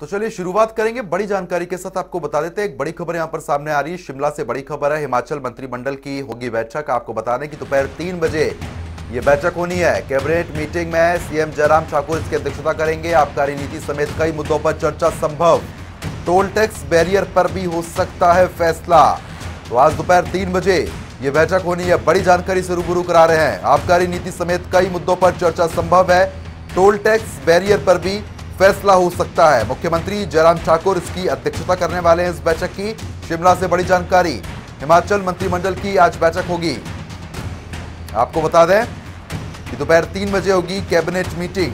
तो चलिए शुरुआत करेंगे बड़ी जानकारी के साथ आपको बता देते हैं। एक बड़ी खबर यहाँ पर सामने आ रही है। शिमला से बड़ी खबर है। हिमाचल मंत्रिमंडल की होगी बैठक। आपको बता दें कि दोपहर तीन बजे ये बैठक होनी है। कैबिनेट मीटिंग में सीएम जयराम ठाकुर इसकी अध्यक्षता करेंगे। आबकारी नीति समेत कई मुद्दों पर चर्चा संभव। टोल टैक्स बैरियर पर भी हो सकता है फैसला। तो आज दोपहर तीन बजे ये बैठक होनी है। बड़ी जानकारी से रूबरू करा रहे हैं। आबकारी नीति समेत कई मुद्दों पर चर्चा संभव है। टोल टैक्स बैरियर पर भी फैसला हो सकता है। मुख्यमंत्री जयराम ठाकुर इसकी अध्यक्षता करने वाले हैं इस बैठक की। शिमला से बड़ी जानकारी, हिमाचल मंत्रिमंडल की आज बैठक होगी। आपको बता दें कि दोपहर तीन बजे होगी कैबिनेट मीटिंग।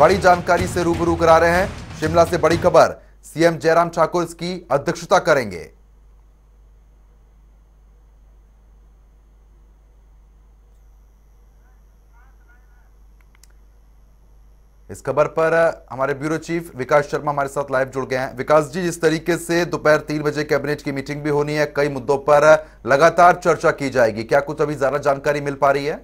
बड़ी जानकारी से रूबरू करा रहे हैं। शिमला से बड़ी खबर, सीएम जयराम ठाकुर इसकी अध्यक्षता करेंगे। इस खबर पर हमारे ब्यूरो चीफ विकास शर्मा हमारे साथ लाइव जुड़ गए हैं। विकास जी, जिस तरीके से दोपहर तीन बजे कैबिनेट की मीटिंग भी होनी है, कई मुद्दों पर लगातार चर्चा की जाएगी। क्या कुछ अभी ज़्यादा जानकारी मिल पा रही है?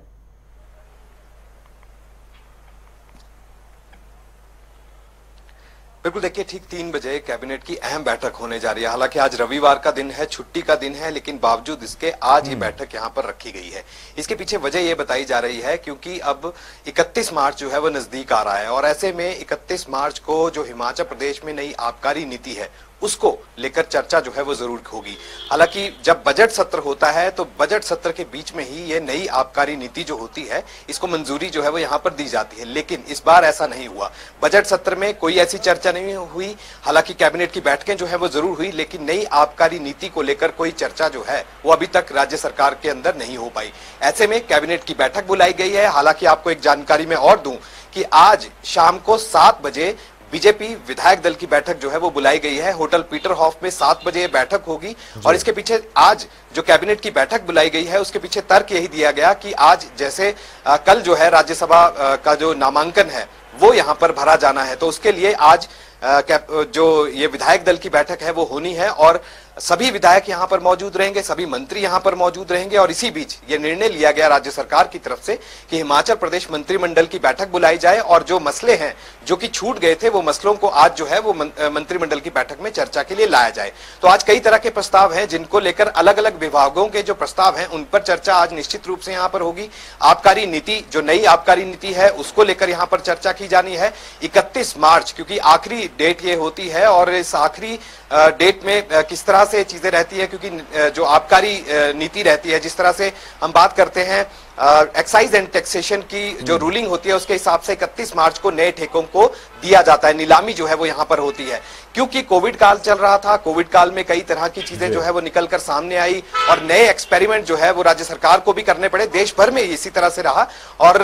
बिल्कुल देखिए ठीक तीन बजे कैबिनेट की अहम बैठक होने जा रही है। हालाँकि आज रविवार का दिन है छुट्टी का दिन है लेकिन बावजूद इसके आज ये बैठक यहाँ पर रखी गई है। इसके पीछे वजह ये बताई जा रही है क्योंकि अब 31 मार्च जो है वो नज़दीक आ रहा है और ऐसे में 31 मार्च को जो हिमाचल प्रदेश में नई आबकारी नीति है उसको लेकर चर्चा जो है वो ज़रूर होगी। हालाँकि जब बजट सत्र होता है तो बजट सत्र के बीच में ही ये नई आबकारी नीति जो होती है, इसको मंजूरी जो है वो यहाँ पर दी जाती है। लेकिन इस बार ऐसा नहीं हुआ। बजट सत्र में कोई ऐसी चर्चा नहीं हुई। हालाँकि कैबिनेट की बैठकें जो है वो ज़रूर हुई, लेकिन नई आबकारी नीति को लेकर कोई चर्चा जो है, वो अभी तक राज्य सरकार के अंदर नहीं हो पाई। ऐसे में कैबिनेट की बैठक बुलाई गई है। हालाँकि आपको एक जानकारी में और दूँ कि आज शाम को सात बजे बीजेपी विधायक दल की बैठक जो है वो बुलाई गई है। होटल पीटर हॉफ में सात बजे बैठक होगी और इसके पीछे आज जो कैबिनेट की बैठक बुलाई गई है उसके पीछे तर्क यही दिया गया कि आज जैसे आ, कल जो है राज्यसभा का जो नामांकन है वो यहाँ पर भरा जाना है। तो उसके लिए आज जो ये विधायक दल की बैठक है, वो होनी है और सभी विधायक यहाँ पर मौजूद रहेंगे, सभी मंत्री यहाँ पर मौजूद रहेंगे और इसी बीच ये निर्णय लिया गया राज्य सरकार की तरफ़ से कि हिमाचल प्रदेश मंत्रिमंडल की बैठक बुलाई जाए और जो मसले हैं, जो कि छूट गए थे, वो मसलों को आज जो है वो मंत्रिमंडल की बैठक में चर्चा के लिए लाया जाए। तो आज कई तरह के प्रस्ताव हैं, जिनको लेकर अलग अलग विभागों के जो प्रस्ताव हैं, उन पर चर्चा आज निश्चित रूप से यहाँ पर होगी। आबकारी नीति, जो नई आबकारी नीति है, उसको लेकर यहाँ पर चर्चा की जानी है। इकतीस मार्च, क्योंकि आखिरी डेट ये होती है और इस आखिरी डेट में किस तरह से चीज़ें रहती है, क्योंकि जो आबकारी नीति रहती है, जिस तरह से हम बात करते हैं एक्साइज एंड टैक्सेशन की जो रूलिंग हम्म। होती है उसके हिसाब से 31 मार्च को नए ठेकों को दिया जाता है। नीलामी जो है वो यहाँ पर होती है। क्योंकि कोविड काल चल रहा था कोविड काल में कई तरह की चीज़ें जो। है वो निकल कर सामने आई और नए एक्सपेरिमेंट जो है वो राज्य सरकार को भी करने पड़े। देश भर में इसी तरह से रहा और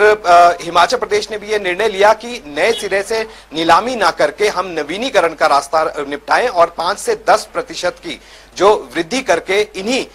हिमाचल प्रदेश ने भी ये निर्णय लिया कि नए सिरे से नीलामी ना करके हम नवीनीकरण का रास्ता निपटाएँ और पाँच से दस प्रतिशत की जो वृद्धि करके इन्हीं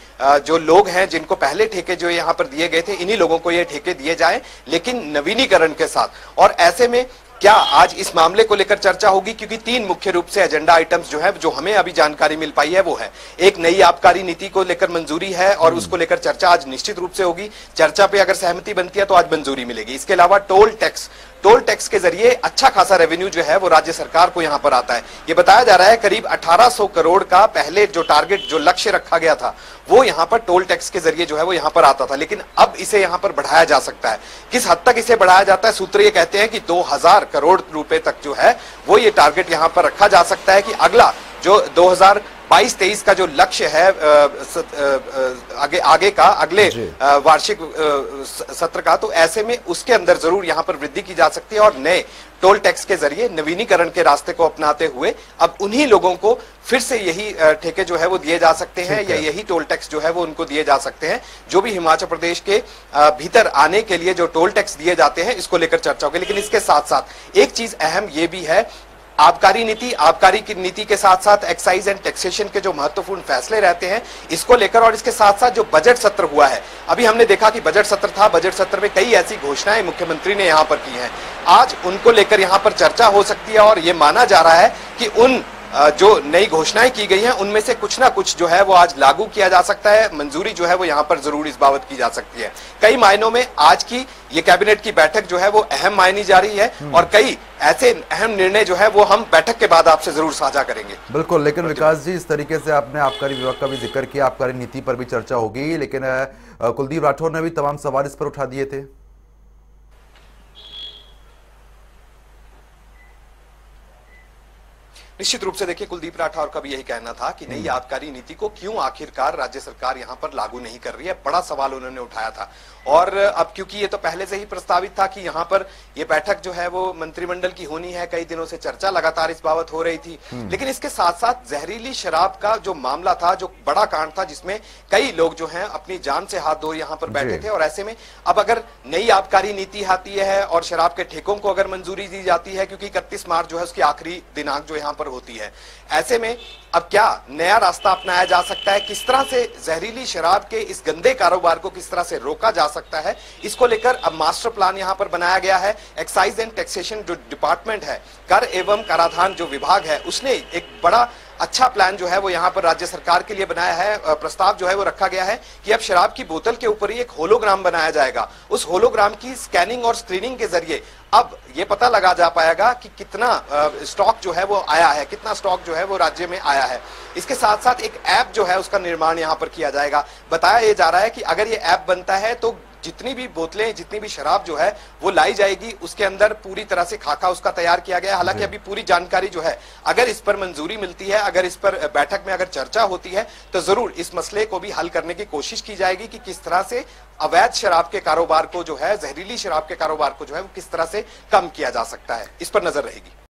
जो लोग हैं जिनको पहले ठेके जो यहाँ पर दिए गए थे, इन्हीं लोगों को ये ठेके दिए जाए, लेकिन नवीनीकरण के साथ। और ऐसे में क्या आज इस मामले को लेकर चर्चा होगी? क्योंकि तीन मुख्य रूप से एजेंडा आइटम्स जो है, जो हमें अभी जानकारी मिल पाई है, वो है। एक नई आबकारी नीति को लेकर मंजूरी है और उसको लेकर चर्चा आज निश्चित रूप से होगी। चर्चा पे अगर सहमति बनती है तो आज मंजूरी मिलेगी। इसके अलावा टोल टैक्स टोल टैक्स के ज़रिए अच्छा खासा रेवेन्यू जो है वो राज्य सरकार को यहाँ पर आता है। ये बताया जा रहा है करीब 1800 करोड़ का पहले जो टारगेट जो लक्ष्य रखा गया था, वो यहाँ पर टोल टैक्स के ज़रिए जो है वो यहाँ पर आता था। लेकिन अब इसे यहाँ पर बढ़ाया जा सकता है। किस हद तक इसे बढ़ाया जाता है? सूत्र ये कहते हैं कि 2000 करोड़ रुपए तक जो है, वो ये टारगेट यहाँ पर रखा जा सकता है कि अगला जो 2022 तेईस का जो लक्ष्य है आगे आगे का अगले वार्षिक सत्र का तो ऐसे में उसके अंदर ज़रूर यहाँ पर वृद्धि की जा सकती है और नए टोल टैक्स के ज़रिए नवीनीकरण के रास्ते को अपनाते हुए अब उन्हीं लोगों को फिर से यही ठेके जो है वो दिए जा सकते हैं या यही टोल टैक्स जो है वो उनको दिए जा सकते हैं जो भी हिमाचल प्रदेश के भीतर आने के लिए जो टोल टैक्स दिए जाते हैं इसको लेकर चर्चा होगी। लेकिन इसके साथ साथ एक चीज़ अहम ये भी है आबकारी नीति, आबकारी की नीति के साथ साथ एक्साइज एंड टैक्सेशन के जो महत्वपूर्ण फैसले रहते हैं, इसको लेकर और इसके साथ साथ जो बजट सत्र हुआ है, अभी हमने देखा कि बजट सत्र था बजट सत्र में कई ऐसी घोषणाएँ मुख्यमंत्री ने यहाँ पर की हैं। आज उनको लेकर यहाँ पर चर्चा हो सकती है और ये माना जा रहा है कि उन जो नई घोषणाएँ की गई हैं उनमें से कुछ ना कुछ जो है वो आज लागू किया जा सकता है। मंजूरी जो है वो यहाँ पर ज़रूर इस बाबत की जा सकती है। कई मायनों में आज की ये कैबिनेट की बैठक जो है वो अहम मायनी जा रही है और कई ऐसे अहम निर्णय जो है वो हम बैठक के बाद आपसे ज़रूर साझा करेंगे। बिल्कुल लेकिन विकास जी इस तरीके से आपने आबकारी विभाग का भी ज़िक्र किया आबकारी नीति पर भी चर्चा होगी लेकिन कुलदीप राठौर ने भी तमाम सवाल इस पर उठा दिए थे। निश्चित रूप से देखिए कुलदीप राठौर का भी यही कहना था कि नई आबकारी नीति को क्यों आखिरकार राज्य सरकार यहाँ पर लागू नहीं कर रही है बड़ा सवाल उन्होंने उठाया था। और अब क्योंकि ये तो पहले से ही प्रस्तावित था कि यहाँ पर ये बैठक जो है वो मंत्रिमंडल की होनी है कई दिनों से चर्चा लगातार इस बाबत हो रही थी। लेकिन इसके साथ साथ जहरीली शराब का जो मामला था जो बड़ा कांड था जिसमें कई लोग जो हैं अपनी जान से हाथ धो यहाँ पर बैठे थे और ऐसे में अब अगर नई आबकारी नीति आती है और शराब के ठेकों को अगर मंजूरी दी जाती है क्योंकि इकतीस मार्च जो है उसकी आखिरी दिनांक जो यहाँ पर होती है। ऐसे में अब क्या नया रास्ता अपनाया जा सकता है? किस तरह से जहरीली शराब के इस गंदे कारोबार को किस तरह से रोका जा सकता है? इसको लेकर अब मास्टर प्लान यहाँ पर बनाया गया है। एक्साइज एंड टैक्सेशन जो डिपार्टमेंट है, कर एवं कराधान जो विभाग है, उसने एक बड़ा अच्छा प्लान जो है वो यहाँ पर राज्य सरकार के लिए बनाया है प्रस्ताव जो है वो रखा गया है कि अब शराब की बोतल के ऊपर ही एक होलोग्राम बनाया जाएगा। उस होलोग्राम की स्कैनिंग और स्क्रीनिंग के ज़रिए अब ये पता लगा जा पाएगा कि कितना स्टॉक जो है वो आया है, कितना स्टॉक जो है वो राज्य में आया है। इसके साथ साथ एक ऐप जो है उसका निर्माण यहाँ पर किया जाएगा। बताया ये जा रहा है कि अगर ये ऐप बनता है तो जितनी भी बोतलें जितनी भी शराब जो है वो लाई जाएगी। उसके अंदर पूरी तरह से खाका उसका तैयार किया गया हालाँकि अभी पूरी जानकारी जो है अगर इस पर मंजूरी मिलती है अगर इस पर बैठक में अगर चर्चा होती है तो ज़रूर इस मसले को भी हल करने की कोशिश की जाएगी कि किस तरह से अवैध शराब के कारोबार को जो है जहरीली शराब के कारोबार को जो है वो किस तरह से कम किया जा सकता है। इस पर नज़र रहेगी।